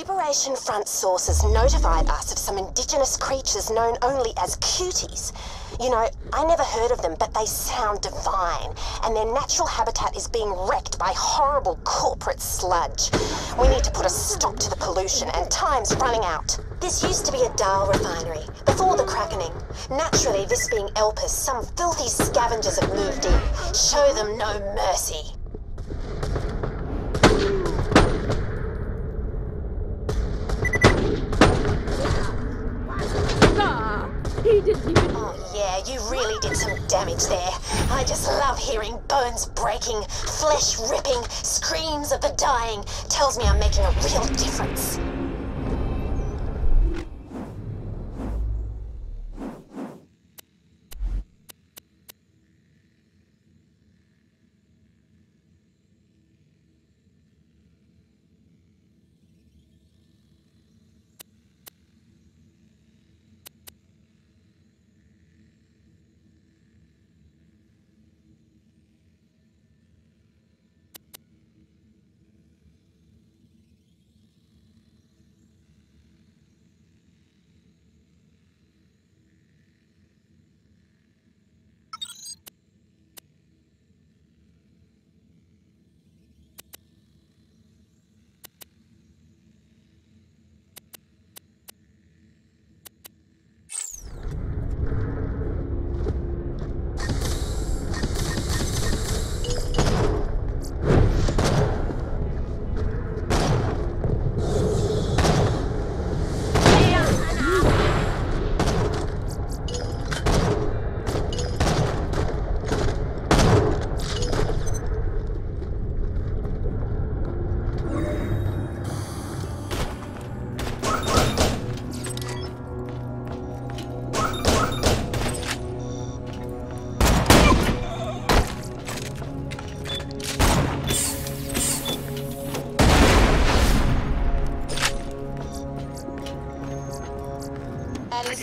Liberation Front sources notified us of some indigenous creatures known only as cuties. You know, I never heard of them, but they sound divine, and their natural habitat is being wrecked by horrible corporate sludge. We need to put a stop to the pollution, and time's running out. This used to be a Dahl refinery, before the Krakening. Naturally, this being Elpis, some filthy scavengers have moved in. Show them no mercy. Didn't even... Oh, yeah, you really did some damage there. I just love hearing bones breaking, flesh ripping, screams of the dying. Tells me I'm making a real difference.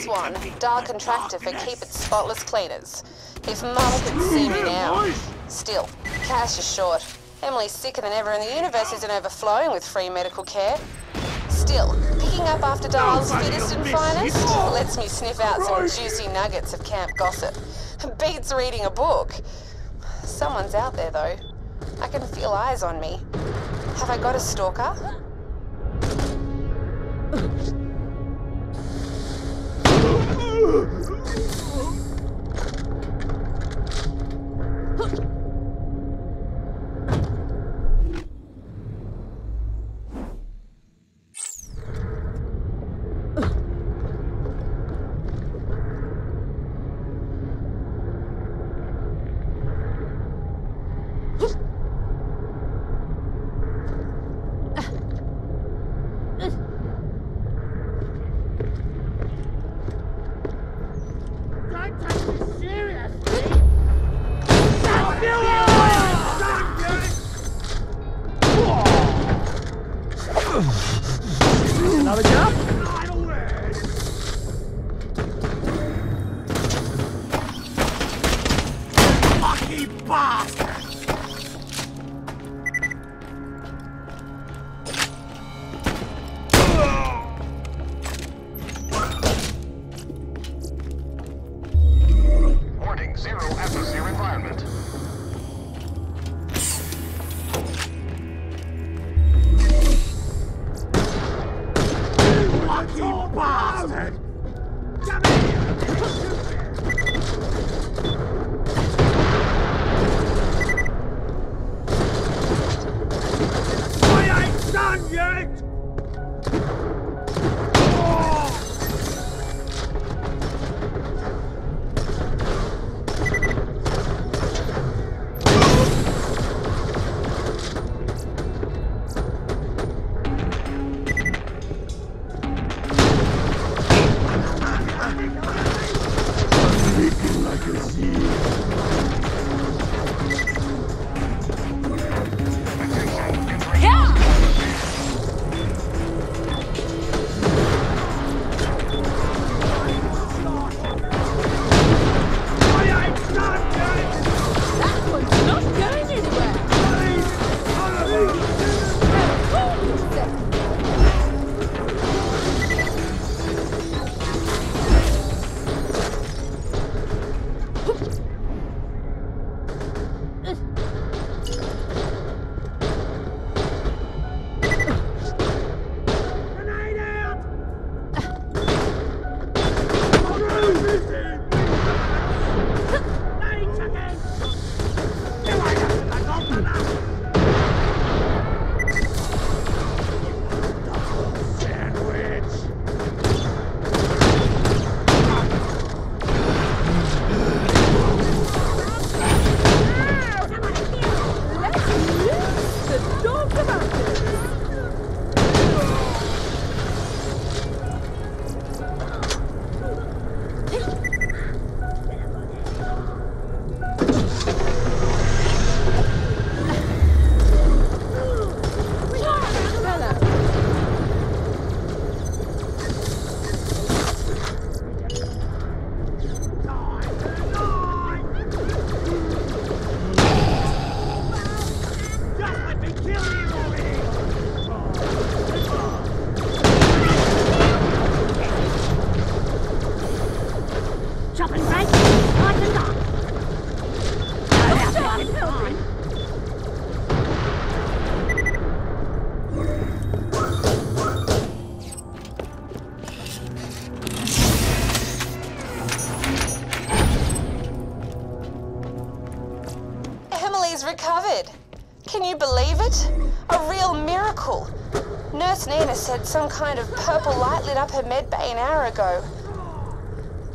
Swan, Dahl contractor for Keep It Spotless Cleaners. If Mama could see me now. Still, cash is short. Emily's sicker than ever and the universe isn't overflowing with free medical care. Still, picking up after Dahl's fittest and finest lets me sniff out some juicy nuggets of camp gossip. Beats reading a book. Someone's out there though. I can feel eyes on me. Have I got a stalker? Another job? Can you believe it? A real miracle. Nurse Nina said some kind of purple light lit up her med bay an hour ago.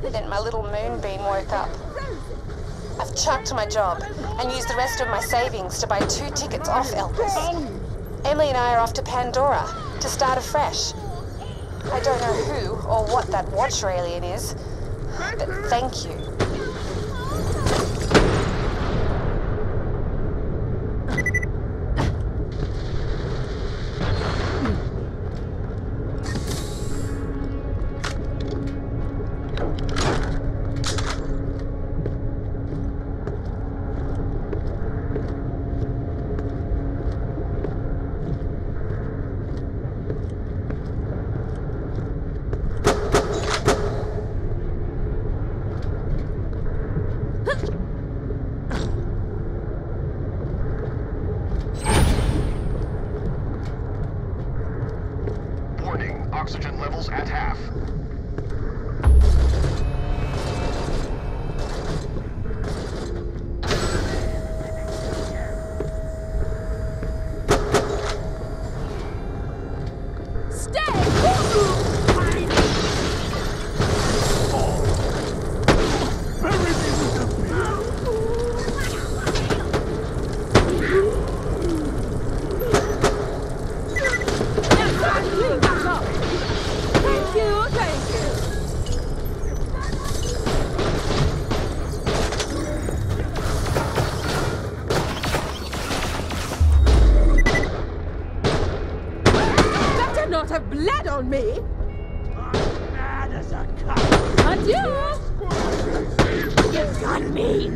Then my little moonbeam woke up. I've chucked my job and used the rest of my savings to buy two tickets off Elpis. Emily and I are off to Pandora to start afresh. I don't know who or what that watcher alien is, but thank you. Adieu. You got me.